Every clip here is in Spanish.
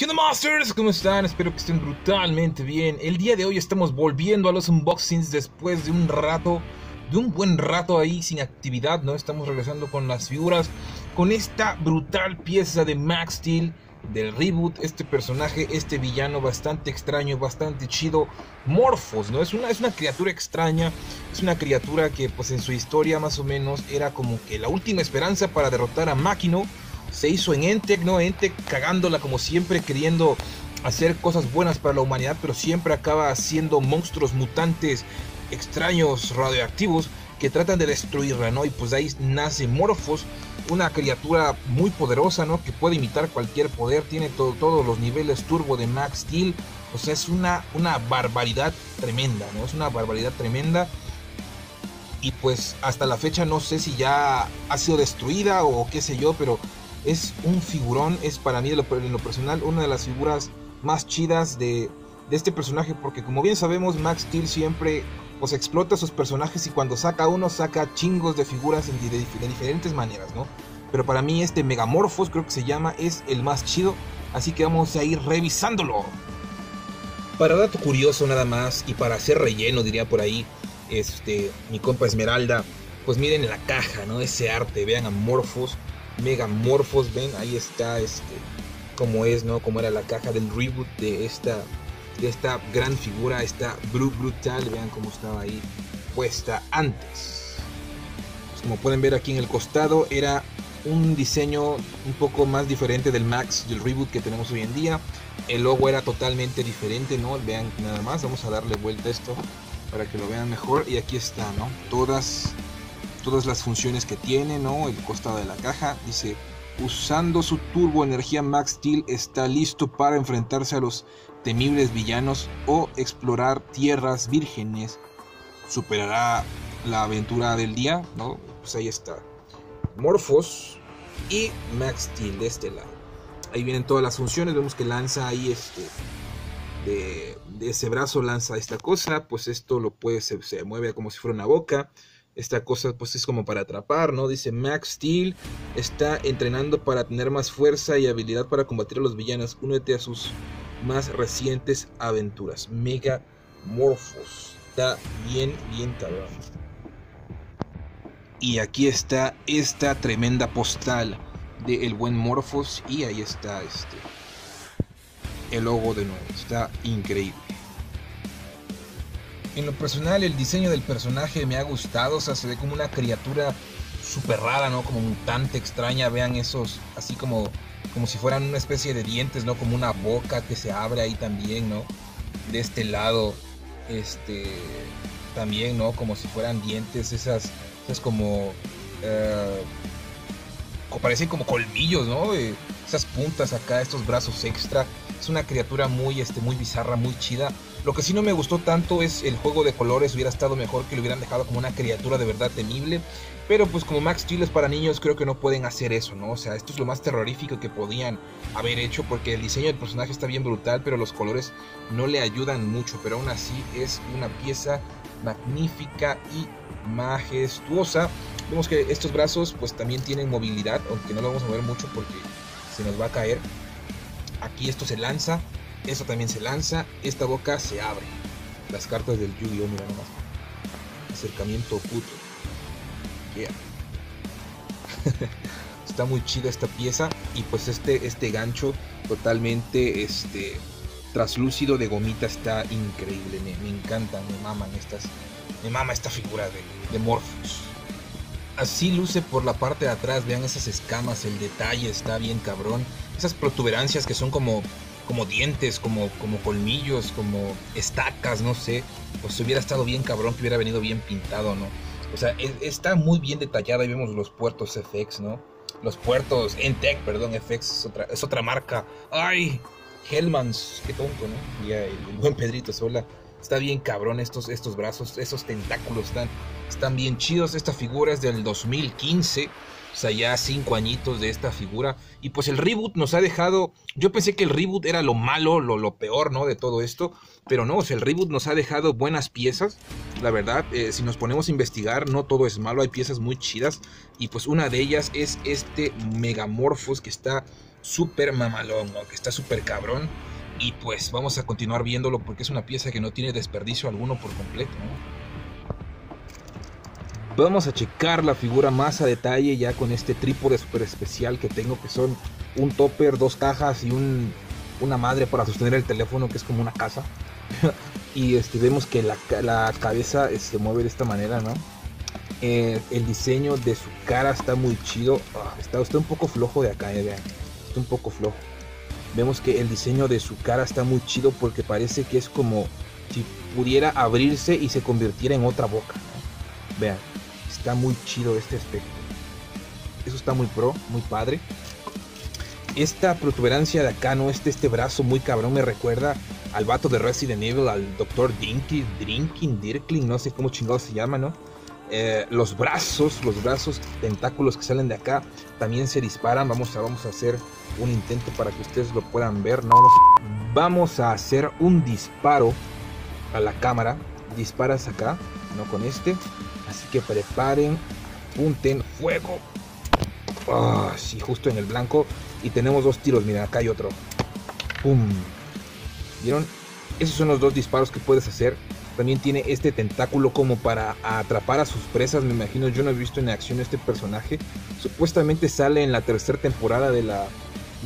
¿Qué Masters? ¿Cómo están? Espero que estén brutalmente bien. El día de hoy estamos volviendo a los unboxings después de un rato, de un buen rato ahí sin actividad, ¿no? Estamos regresando con las figuras, con esta brutal pieza de Max Steel del reboot, este personaje, este villano bastante extraño, bastante chido, Morphos, ¿no? Es una, es una criatura extraña, es una criatura que pues en su historia más o menos era como que la última esperanza para derrotar a Máquino se hizo en Entec, ¿no? Entec cagándola como siempre, queriendo hacer cosas buenas para la humanidad, pero siempre acaba haciendo monstruos mutantes extraños radioactivos que tratan de destruirla, ¿no? Y pues ahí nace Morphos, una criatura muy poderosa, ¿no? Que puede imitar cualquier poder, tiene todos los niveles turbo de Max Steel, o sea, es una, una barbaridad tremenda, ¿no? Es una barbaridad tremenda. Y pues hasta la fecha no sé si ya ha sido destruida o qué sé yo, pero es un figurón, es para mí en lo personal una de las figuras más chidas de, este personaje porque como bien sabemos Max Steel siempre pues explota sus personajes y cuando saca uno saca chingos de figuras de, de, diferentes maneras, ¿no? Pero para mí este Megamorphos creo que se llama es el más chido, así que vamos a ir revisándolo. Para dato curioso nada más y para hacer relleno diría por ahí, este mi compa Esmeralda, pues miren la caja, ¿no? Ese arte, vean a Morphos Megamorphos, ven, ahí está este como es, ¿no? Como era la caja del reboot de esta de esta gran figura, esta brutal, vean cómo estaba ahí puesta antes. Pues como pueden ver aquí en el costado era un diseño un poco más diferente del Max del reboot que tenemos hoy en día. El logo era totalmente diferente, ¿no? Vean nada más, vamos a darle vuelta a esto para que lo vean mejor y aquí está, ¿no? Todas todas las funciones que tiene, ¿no? El costado de la caja dice, usando su turbo energía Max Steel está listo para enfrentarse a los temibles villanos o explorar tierras vírgenes. Superará la aventura del día, ¿no? Pues ahí está. Morphos y Max Steel de este lado. Ahí vienen todas las funciones, vemos que lanza ahí este de, ese brazo lanza esta cosa, pues esto lo puede se, se mueve como si fuera una boca esta cosa pues es como para atrapar, ¿no? Dice Max Steel está entrenando para tener más fuerza y habilidad para combatir a los villanos. Únete a sus más recientes aventuras. Mega Morphos. Está bien, bien cabrón. Y aquí está esta tremenda postal de el buen Morphos. Y ahí está este. El logo de nuevo. Está increíble. En lo personal, el diseño del personaje me ha gustado, o sea, se ve como una criatura súper rara, ¿no? Como mutante extraña, vean esos, así como, como si fueran una especie de dientes, ¿no? Como una boca que se abre ahí también, ¿no? De este lado, este, también, ¿no? Como si fueran dientes, esas, esas como, eh, parecen como colmillos, ¿no? esas puntas acá, estos brazos extra. Es una criatura muy, este, muy bizarra, muy chida. Lo que sí no me gustó tanto es el juego de colores. Hubiera estado mejor que lo hubieran dejado como una criatura de verdad temible. Pero pues como Max Steel es para niños, creo que no pueden hacer eso, ¿no? O sea, esto es lo más terrorífico que podían haber hecho porque el diseño del personaje está bien brutal, pero los colores no le ayudan mucho. Pero aún así es una pieza magnífica y majestuosa. Vemos que estos brazos pues también tienen movilidad, aunque no lo vamos a mover mucho porque se nos va a caer. Aquí esto se lanza eso también se lanza. Esta boca se abre. Las cartas del Yu-Gi-Oh! Mira nomás. Acercamiento puto. Yeah. Está muy chida esta pieza. Y pues este, este gancho totalmente este, traslúcido de gomita está increíble. Me, me encanta, me maman estas. Me mama esta figura de, de Morphos. Así luce por la parte de atrás. Vean esas escamas. El detalle está bien cabrón. Esas protuberancias que son como como dientes, como, como colmillos, como estacas, no sé. Pues hubiera estado bien cabrón que hubiera venido bien pintado, ¿no? O sea, está muy bien detallada y vemos los puertos FX, ¿no? Los puertos Entec, perdón, FX es otra, es otra marca. ¡Ay! Hellmans, qué tonto, ¿no? Y el, buen Pedrito Sola. Está bien cabrón estos, estos brazos, esos tentáculos están, están bien chidos. Esta figura es del 2015. O sea, ya cinco añitos de esta figura. Y pues el reboot nos ha dejado. Yo pensé que el reboot era lo malo, lo, lo peor, ¿no? De todo esto. Pero no, o sea, el reboot nos ha dejado buenas piezas. La verdad, eh, si nos ponemos a investigar, no todo es malo. Hay piezas muy chidas. Y pues una de ellas es este Megamorphos que está súper mamalón, ¿no? Que está súper cabrón. Y pues vamos a continuar viéndolo porque es una pieza que no tiene desperdicio alguno por completo. Vamos a checar la figura más a detalle ya con este trípode super especial que tengo que son un topper, dos cajas y un, una madre para sostener el teléfono que es como una casa. y este, vemos que la, cabeza se este, mueve de esta manera, ¿no? Eh, el diseño de su cara está muy chido. Ah, está, está un poco flojo de acá, eh, vean. Está un poco flojo vemos que el diseño de su cara está muy chido porque parece que es como si pudiera abrirse y se convirtiera en otra boca. Vean, está muy chido este aspecto. Eso está muy pro, muy padre. Esta protuberancia de acá, ¿no? Este, este brazo muy cabrón me recuerda al vato de Resident Evil, al Dr. Dinky, Drinking, Dirkling, no sé cómo chingado se llama, ¿no? Eh, los brazos, los brazos tentáculos que salen de acá también se disparan. Vamos a, vamos a hacer un intento para que ustedes lo puedan ver. ¿no? Vamos, a hacer un disparo a la cámara. Disparas acá, no con este. Así que preparen, punten fuego. Ah, sí, justo en el blanco. Y tenemos dos tiros, miren, acá hay otro. ¡Pum! ¿Vieron? Esos son los dos disparos que puedes hacer también tiene este tentáculo como para atrapar a sus presas, me imagino. Yo no he visto en acción este personaje. Supuestamente sale en la tercera temporada de la,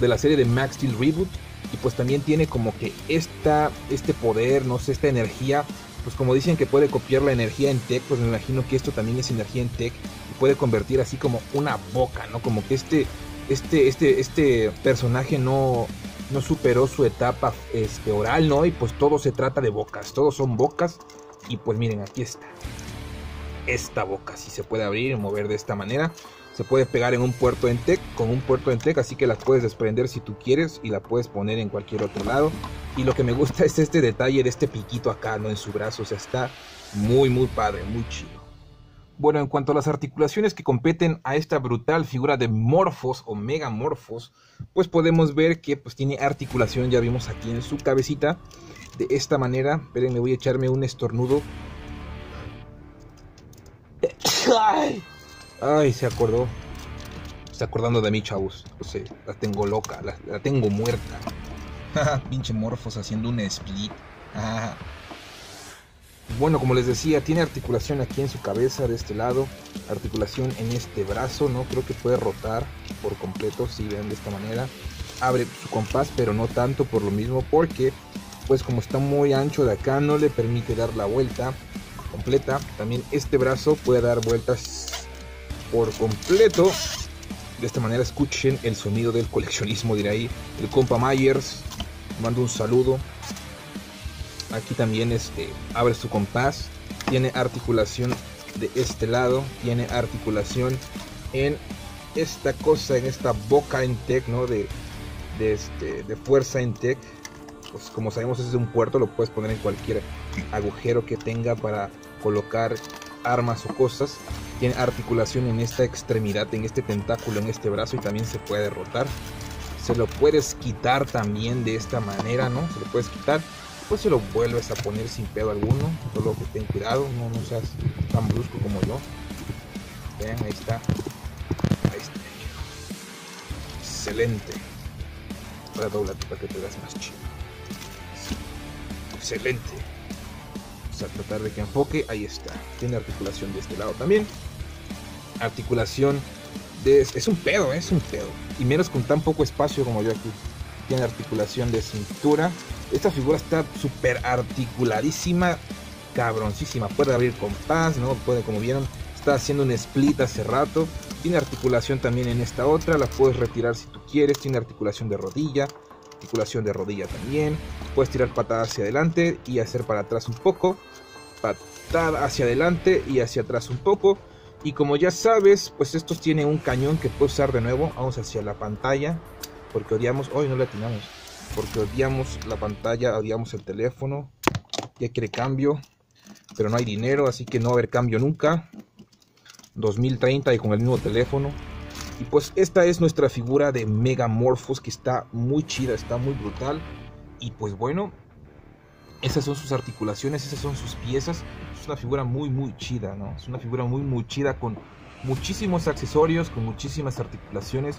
de la serie de Max Steel Reboot. Y pues también tiene como que esta, este poder, no sé, esta energía. Pues como dicen que puede copiar la energía en Tech, pues me imagino que esto también es energía en Tech. Y puede convertir así como una boca, ¿no? Como que este, este, este, este personaje no, no superó su etapa este, oral, ¿no? Y pues todo se trata de bocas, todos son bocas. Y pues miren, aquí está. Esta boca, si se puede abrir y mover de esta manera. Se puede pegar en un puerto en tech, con un puerto en tech, así que la puedes desprender si tú quieres y la puedes poner en cualquier otro lado. Y lo que me gusta es este detalle de este piquito acá, ¿no? En su brazo, o sea, está muy, muy padre, muy chido. Bueno, en cuanto a las articulaciones que competen a esta brutal figura de Morphos o Megamorphos, pues podemos ver que pues tiene articulación, ya vimos aquí en su cabecita, de esta manera. Esperen, me voy a echarme un estornudo. Ay, se acordó. Está acordando de mí, chavos. O sea, la tengo loca, la, tengo muerta. Pinche Morphos haciendo un split. Bueno, como les decía, tiene articulación aquí en su cabeza de este lado, articulación en este brazo, ¿no? Creo que puede rotar por completo, si ven de esta manera. Abre su compás, pero no tanto por lo mismo, porque pues como está muy ancho de acá, no le permite dar la vuelta completa. También este brazo puede dar vueltas por completo. De esta manera escuchen el sonido del coleccionismo, dirá ahí. El compa Myers, mando un saludo. Aquí también este, abre su compás. Tiene articulación de este lado. Tiene articulación en esta cosa, en esta boca en tech, ¿no? De, de, este, de fuerza en tech. Pues como sabemos es de un puerto, lo puedes poner en cualquier agujero que tenga para colocar armas o cosas. Tiene articulación en esta extremidad, en este tentáculo, en este brazo y también se puede rotar. Se lo puedes quitar también de esta manera, ¿no? Se lo puedes quitar pues se lo vuelves a poner sin pedo alguno. Solo que ten cuidado, no, no seas tan brusco como yo. Vean, ahí está. Ahí está. Excelente. Ahora dobla para que te veas más chido. Excelente. Vamos a tratar de que enfoque. Ahí está. Tiene articulación de este lado también. Articulación de... Es un pedo, es un pedo. Y menos con tan poco espacio como yo aquí. Tiene articulación de cintura esta figura está súper articuladísima, cabroncísima. Puede abrir compás, ¿no? Puede, como vieron, está haciendo un split hace rato. Tiene articulación también en esta otra, la puedes retirar si tú quieres. Tiene articulación de rodilla, articulación de rodilla también. Puedes tirar patada hacia adelante y hacer para atrás un poco. Patada hacia adelante y hacia atrás un poco. Y como ya sabes, pues estos tienen un cañón que puedes usar de nuevo. Vamos hacia la pantalla. Porque odiamos. Hoy no le atinamos porque odiamos la pantalla, odiamos el teléfono. Ya quiere cambio, pero no hay dinero, así que no va a haber cambio nunca. 2030 y con el mismo teléfono. Y pues esta es nuestra figura de Megamorphos que está muy chida, está muy brutal. Y pues bueno, esas son sus articulaciones, esas son sus piezas. Es una figura muy muy chida, ¿no? Es una figura muy muy chida con muchísimos accesorios, con muchísimas articulaciones.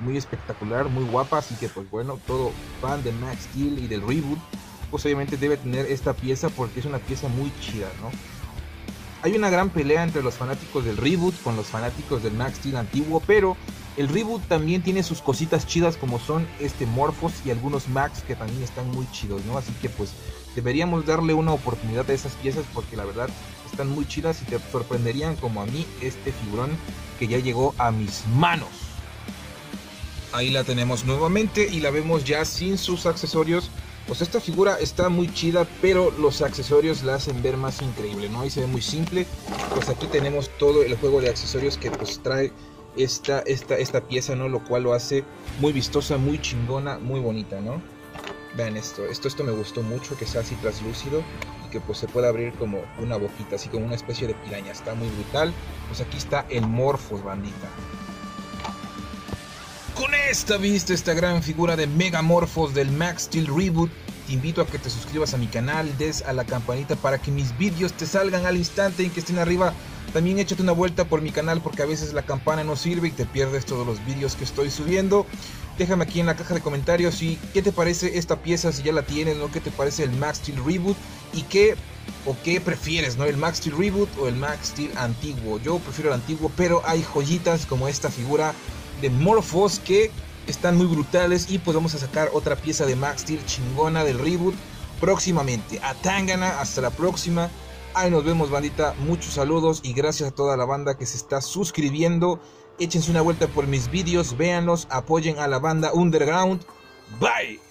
Muy espectacular, muy guapa. Así que pues bueno, todo fan de Max Steel y del reboot, pues obviamente debe tener esta pieza porque es una pieza muy chida, ¿no? Hay una gran pelea entre los fanáticos del reboot con los fanáticos del Max Steel antiguo, pero el reboot también tiene sus cositas chidas como son este Morphos y algunos Max que también están muy chidos, ¿no? Así que pues deberíamos darle una oportunidad a esas piezas porque la verdad están muy chidas y te sorprenderían como a mí este figurón que ya llegó a mis manos. Ahí la tenemos nuevamente y la vemos ya sin sus accesorios pues esta figura está muy chida, pero los accesorios la hacen ver más increíble, ¿no? Ahí se ve muy simple. Pues aquí tenemos todo el juego de accesorios que pues trae esta, esta, esta pieza, ¿no? Lo cual lo hace muy vistosa, muy chingona, muy bonita, ¿no? Vean esto, esto, esto me gustó mucho, que sea así translúcido y que pues se pueda abrir como una boquita, así como una especie de piraña. Está muy brutal. Pues aquí está el Morphos, bandita. Con esta vista, esta gran figura de Megamorphos del Max Steel Reboot, te invito a que te suscribas a mi canal, des a la campanita para que mis vídeos te salgan al instante en que estén arriba. También échate una vuelta por mi canal porque a veces la campana no sirve y te pierdes todos los vídeos que estoy subiendo. Déjame aquí en la caja de comentarios y qué te parece esta pieza si ya la tienes, ¿no? ¿Qué te parece el Max Steel Reboot? Y qué o qué prefieres, ¿no? ¿El Max Steel Reboot o el Max Steel antiguo? Yo prefiero el antiguo, pero hay joyitas como esta figura de Morphos que están muy brutales y pues vamos a sacar otra pieza de Max Steel chingona del reboot próximamente. A Tangana, hasta la próxima. Ahí nos vemos bandita, muchos saludos y gracias a toda la banda que se está suscribiendo. Échense una vuelta por mis vídeos, véanlos, apoyen a la banda Underground. Bye.